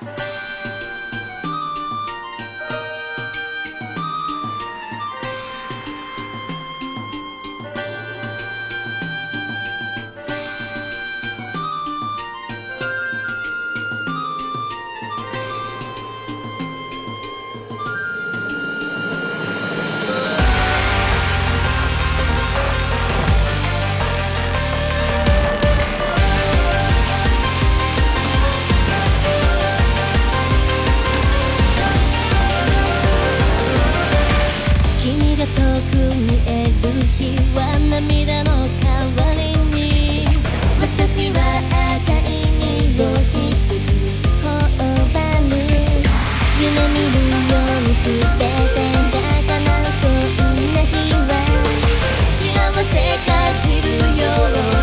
Bye. 私は赤い身を引き頬張る夢見るように全てが叶うそんな日は幸せ感じるよ